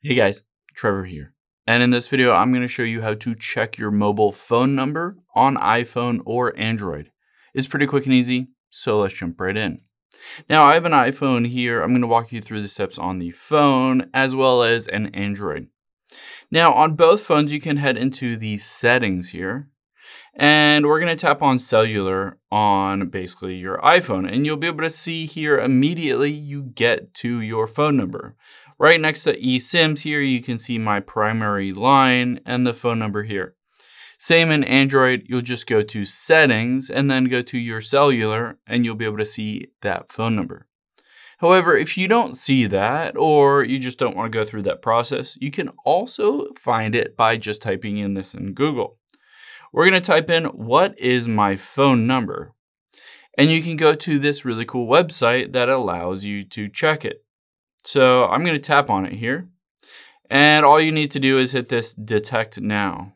Hey guys, Trevor here. And in this video, I'm going to show you how to check your mobile phone number on iPhone or Android. It's pretty quick and easy, so let's jump right in. Now, I have an iPhone here. I'm going to walk you through the steps on the phone as well as an Android. Now, on both phones, you can head into the settings here. And we're going to tap on cellular on basically your iPhone. And you'll be able to see here immediately you get to your phone number. Right next to eSIMs here, you can see my primary line and the phone number here. Same in Android, you'll just go to settings and then go to your cellular and you'll be able to see that phone number. However, if you don't see that or you just don't want to go through that process, you can also find it by just typing in this in Google. We're going to type in what is my phone number? And you can go to this really cool website that allows you to check it. So I'm going to tap on it here. And all you need to do is hit this detect now.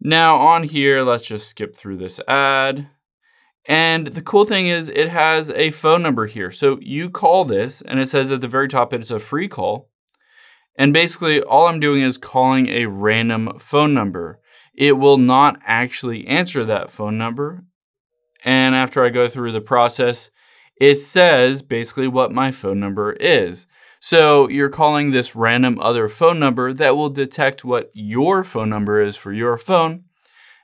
Now on here, let's just skip through this ad. And the cool thing is it has a phone number here. So you call this and it says at the very top it's a free call. And basically all I'm doing is calling a random phone number. It will not actually answer that phone number. And after I go through the process, it says basically what my phone number is. So you're calling this random other phone number that will detect what your phone number is for your phone.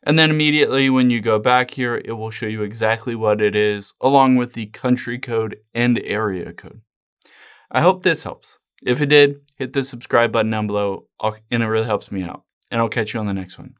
And then immediately when you go back here, it will show you exactly what it is along with the country code and area code. I hope this helps. If it did, hit the subscribe button down below and it really helps me out. And I'll catch you on the next one.